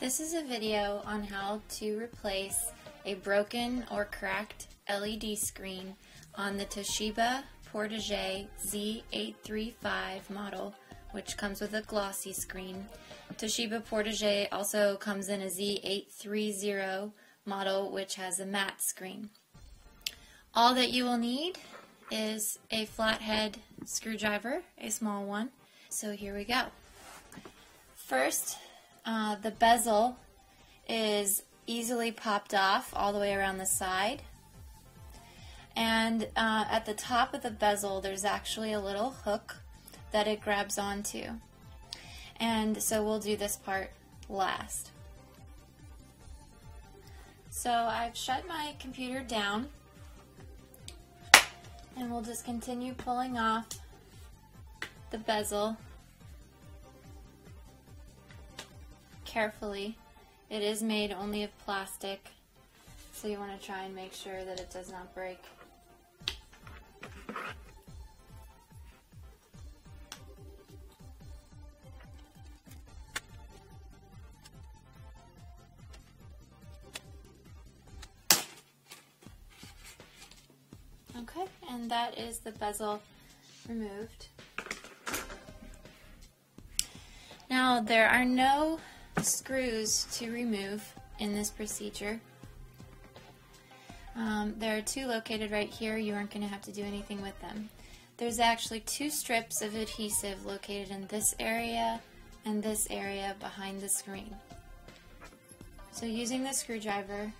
This is a video on how to replace a broken or cracked LED screen on the Toshiba Portege Z835 model, which comes with a glossy screen. Toshiba Portege also comes in a Z830 model, which has a matte screen. All that you will need is a flathead screwdriver, a small one. So here we go. First, uh, the bezel is easily popped off all the way around the side. And uh, at the top of the bezel, there's actually a little hook that it grabs onto. And so we'll do this part last. So I've shut my computer down and we'll just continue pulling off the bezel carefully. It is made only of plastic, so you want to try and make sure that it does not break. Okay, and that is the bezel removed. Now, there are no screws to remove in this procedure. Um, there are two located right here. You aren't going to have to do anything with them. There's actually two strips of adhesive located in this area and this area behind the screen. So using the screwdriver,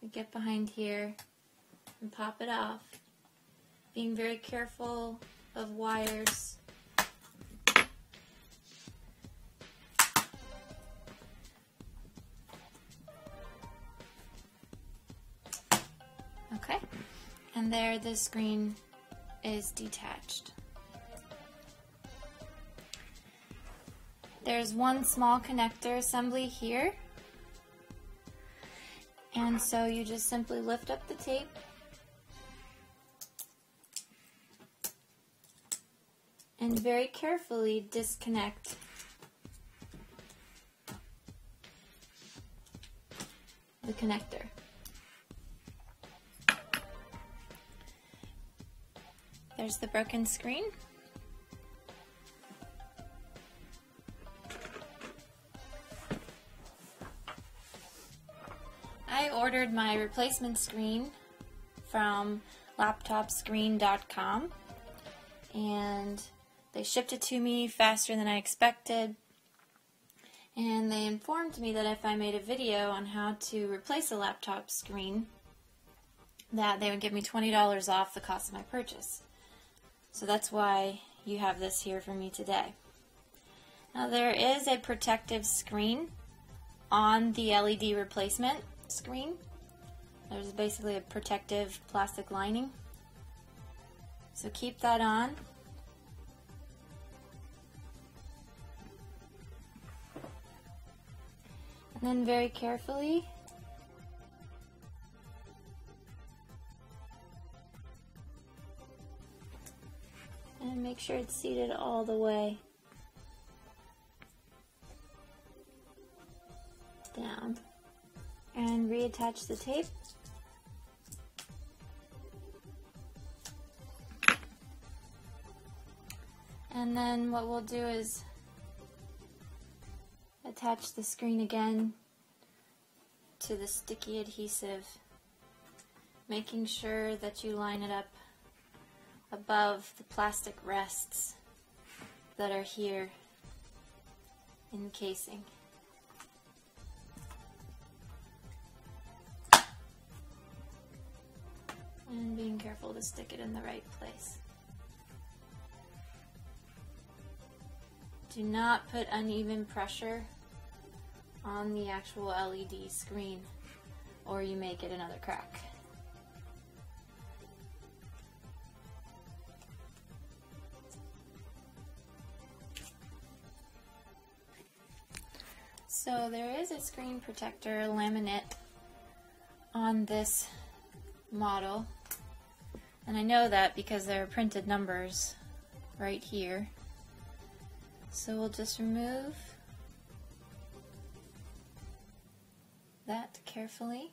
we get behind here and pop it off, being very careful of wires Okay, and there the screen is detached. There's one small connector assembly here. And so you just simply lift up the tape and very carefully disconnect the connector. There's the broken screen. I ordered my replacement screen from laptopscreen.com and they shipped it to me faster than I expected. And they informed me that if I made a video on how to replace a laptop screen, that they would give me $20 off the cost of my purchase. So that's why you have this here for me today. Now there is a protective screen on the LED replacement screen. There's basically a protective plastic lining. So keep that on. And then very carefully and make sure it's seated all the way down. And reattach the tape. And then what we'll do is attach the screen again to the sticky adhesive making sure that you line it up above the plastic rests that are here in the casing. And being careful to stick it in the right place. Do not put uneven pressure on the actual LED screen or you may get another crack. So there is a screen protector laminate on this model. And I know that because there are printed numbers right here. So we'll just remove that carefully.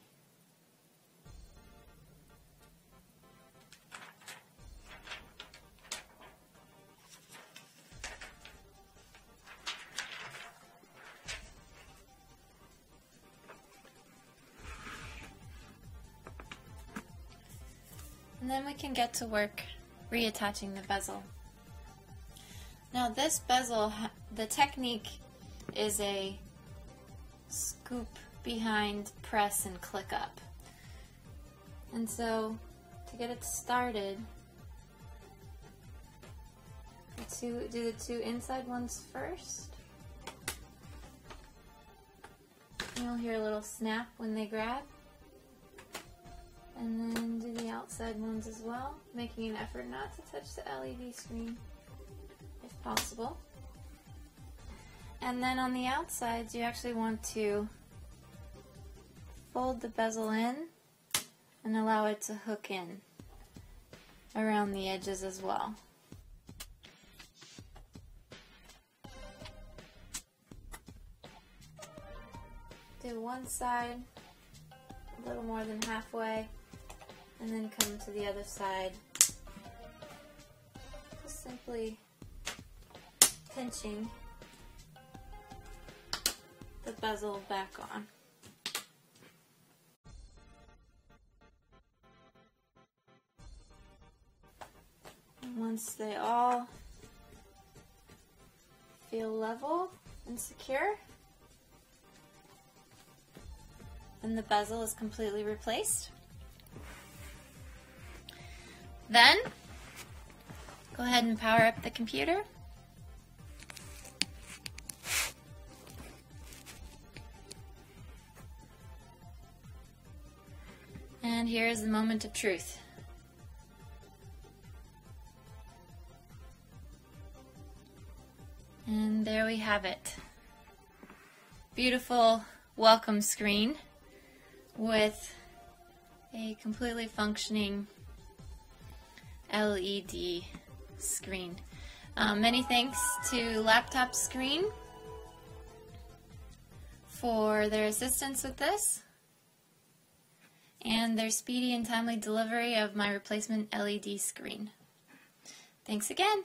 And then we can get to work reattaching the bezel. Now this bezel, the technique is a scoop behind press and click up. And so to get it started, the two, do the two inside ones first. You'll hear a little snap when they grab. Outside ones as well, making an effort not to touch the LED screen if possible. And then on the outsides, you actually want to fold the bezel in and allow it to hook in around the edges as well. Do one side a little more than halfway and then come to the other side. Just simply pinching the bezel back on. Once they all feel level and secure, then the bezel is completely replaced. Then, go ahead and power up the computer. And here is the moment of truth. And there we have it. Beautiful welcome screen with a completely functioning LED screen. Um, many thanks to Laptop Screen for their assistance with this and their speedy and timely delivery of my replacement LED screen. Thanks again.